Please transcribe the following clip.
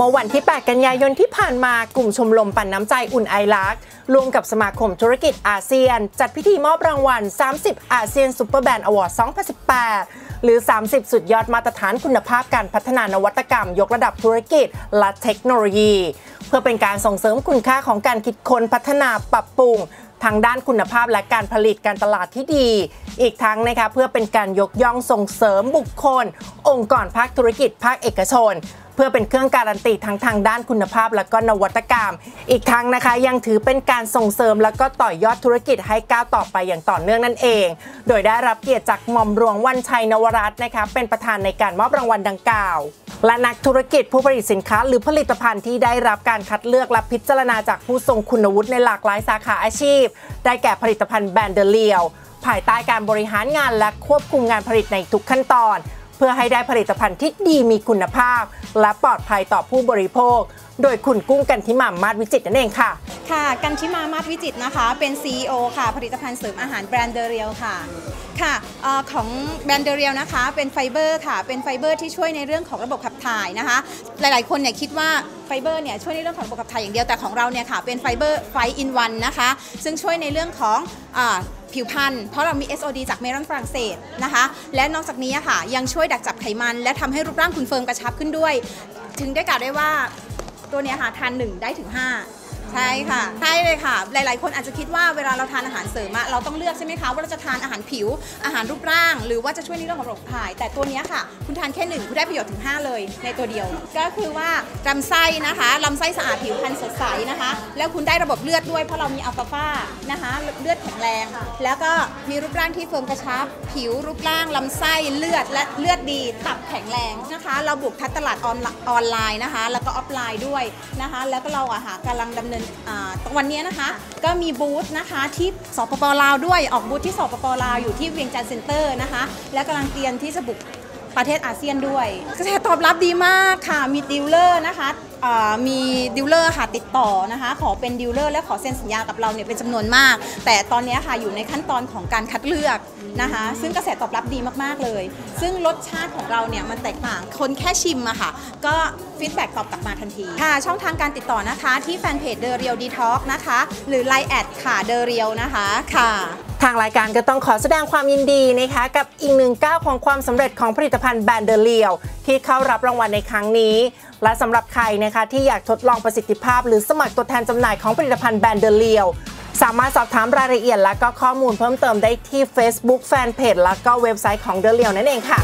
เมื่อวันที่ 8 กันยายนที่ผ่านมากลุ่มชมรมปั่นน้ำใจอุ่นไอรักร่วมกับสมาคมธุรกิจอาเซียน จัดพิธีมอบรางวัล 30 อาเซียน Super Brand Award 2018 หรือ 30 สุดยอดมาตรฐานคุณภาพการพัฒนานวัตกรรม ยกระดับธุรกิจ และเทคโนโลยี เพื่อเป็นการส่งเสริมคุณค่าของการคิดค้นพัฒนาปรับปรุงทางด้านคุณภาพและการผลิตการตลาดที่ดี อีกทั้งนะคะเพื่อเป็นการยกย่องส่งเสริมบุคคล องค์กรภาคธุรกิจภาคเอกชน พื่อเป็นเครื่องการันตีทั้งทางด้านคุณภาพและก็นวัตกรรม อีกทั้งนะคะยังถือเป็นการส่งเสริมและก็ต่อยอดธุรกิจให้ก้าวต่อไปอย่างต่อเนื่องนั่นเอง โดยได้รับเกียรติจากหม่อมหลวงวันชัยนวรัตน์นะคะเป็นประธานในการมอบรางวัลดังกล่าว และนักธุรกิจผู้ผลิตสินค้า หรือผลิตภัณฑ์ที่ได้รับการคัดเลือกและพิจารณาจากผู้ทรงคุณวุฒิในหลากหลายสาขาอาชีพ ได้แก่ผลิตภัณฑ์แบรนด์เดลียวภายใต้การบริหารงานและควบคุมงานผลิตในทุกขั้นตอน เพื่อให้ได้ผลิตภัณฑ์ที่ดีมีคุณภาพ และปลอดภัยต่อผู้บริโภค โดยคุณกุ้งกันทิมามาศวิจิตนั่นเองค่ะ ค่ะ กันทิมามาศวิจิตนะคะ เป็น CEO ค่ะ ผลิตภัณฑ์เสริมอาหารแบรนด์ De-Reaw ค่ะค่ะออของแบรนด์ De-Reaw นะคะ เป็นไฟเบอร์ค่ะ เป็นไฟเบอร์ที่ช่วยในเรื่องของระบบขับถ่ายนะคะ หลายๆ คนเนี่ยคิดว่า ไฟเบอร์เนี่ยช่วยในเรื่องของระบบขับถ่ายอย่างเดียวแต่ของเราเนี่ยค่ะเป็นไฟเบอร์ five in one นะคะซึ่งช่วยในเรื่องของอผิวพรรณเพราะเรามี SOD จากเมลอนฝรั่งเศสนะคะ และนอกจากนี้ค่ะ ยังช่วยดักจับไขมัน และทำให้รูปร่างคุณเฟิร์มกระชับขึ้นด้วย ถึงได้กล่าวได้ว่าตัวเนี้ยค่ะทานหนึ่งได้ถึง 5 ใช่ค่ะใช่เลยค่ะ หลาย ๆ คนอาจจะคิดว่าเวลาเราทานอาหารเสริมอะเราต้องเลือกใช่ไหมคะว่าเราจะทานอาหารผิวอาหารรูปร่าง หรือว่าจะช่วยในเรื่องของระบบถ่าย แต่ตัวนี้ค่ะ คุณทานแค่หนึ่งคุณได้ประโยชน์ถึง 5 เลยในตัวเดียว ก็คือว่าลำไส้นะคะลำไส้สะอาดผิวพรรณสดใสนะคะ แล้วคุณได้ระบบเลือดด้วยเพราะเรามีอัลฟัลฟ่านะคะเลือดแข็งแรง แล้วก็มีรูปร่างที่ firm กระชับ ผิวรูปร่างลำไส้เลือดและเลือดดีตับแข็งแรงนะคะ เราบุกทั้งตลาดออนออนไลน์นะคะ แล้วก็ออฟไลน์ด้วยนะคะ แล้วก็เราอะค่ะกำลังดำเนินอ่าวันนี้นะคะก็มีบูธนะคะที่สปปลาวด้วยออกบูธที่สปปลาวอยู่ที่เวียงจันทน์เซ็นเตอร์นะคะและกำลังเตรียมที่จะบุก ประเทศอาเซียนด้วยกระแสตอบรับดีมากค่ะมี dealer นะคะมี dealer ค่ะติดต่อนะคะ ขอเป็น dealer และขอเซ็นสัญญากับเราเนี่ยเป็นจำนวนมาก แต่ตอนนี้ค่ะอยู่ในขั้นตอนของการคัดเลือกนะคะ ซึ่งกระแสตอบรับดีมากๆเลย ซึ่งรสชาติของเราเนี่ยมันแตกต่างคนแค่ชิมอะค่ะ ก็ feedback ตอบกลับมาทันทีค่ะ ช่องทางการติดต่อนะคะ ที่แฟนเพจ De-Reaw Detox นะคะ หรือ Line แอดค่ะ De-Reaw นะคะค่ะ ทางรายการก็ต้องขอแสดงความยินดีนะคะกับอีกหนึ่งก้าวของความสำเร็จของผลิตภัณฑ์แบรนด์ De-Reawที่เข้ารับรางวัลในครั้งนี้ และสำหรับใครนะคะที่อยากทดลองประสิทธิภาพ หรือสมัครตัวแทนจำหน่ายของผลิตภัณฑ์แบรนด์เดเลียวสามารถสอบถามรายละเอียดและก็ข้อมูลเพิ่มเติมได้ที่ Facebook Fanpage และก็เว็บไซต์ของเดเลียวนั่นเองค่ะ